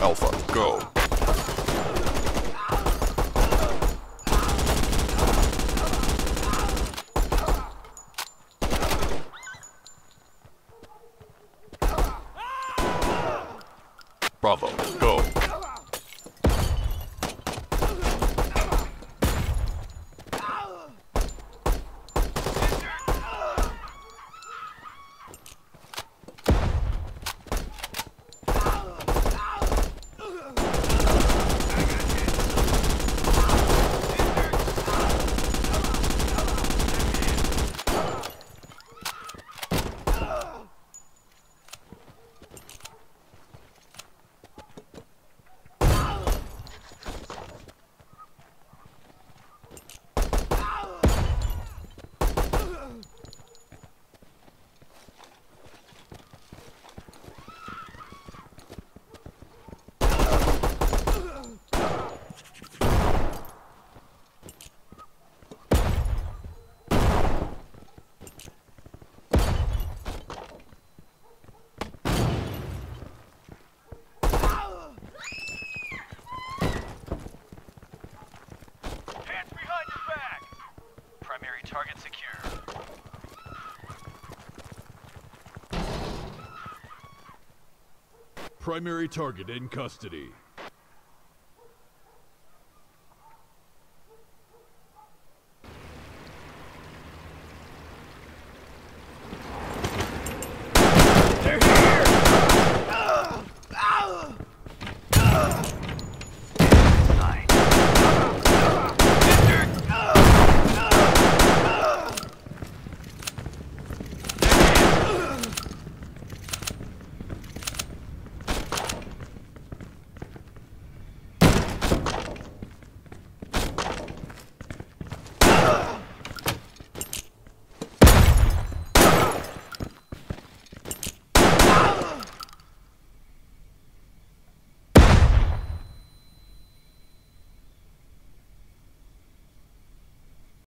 Alpha, go. Bravo, go. Target secure. Primary target in custody.